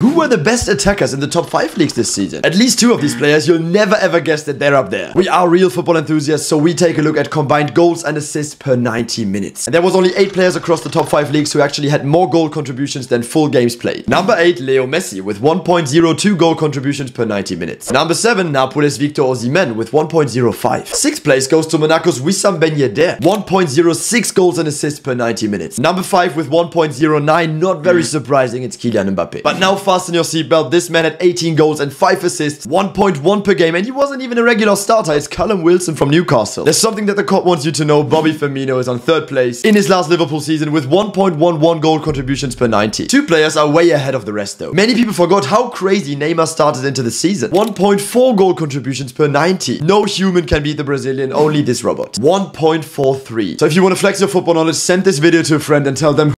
Who were the best attackers in the top 5 leagues this season? At least two of these players, you'll never ever guess that they're up there. We are real football enthusiasts, so we take a look at combined goals and assists per 90 minutes. And there was only 8 players across the top 5 leagues who actually had more goal contributions than full games played. Number 8, Leo Messi with 1.02 goal contributions per 90 minutes. Number 7, Napolis Victor Osimhen with 1.05. 6th place goes to Monaco's Wissam Ben Yedder, 1.06 goals and assists per 90 minutes. Number 5 with 1.09, not very hmm. surprising, it's Kylian Mbappe. But now fasten your seatbelt. This man had 18 goals and 5 assists, 1.1 per game, and he wasn't even a regular starter. It's Callum Wilson from Newcastle. There's something that the court wants you to know. Bobby Firmino is on third place in his last Liverpool season with 1.11 goal contributions per 90. Two players are way ahead of the rest though. Many people forgot how crazy Neymar started into the season. 1.4 goal contributions per 90. No human can beat the Brazilian, only this robot. 1.43. So if you want to flex your football knowledge, send this video to a friend and tell them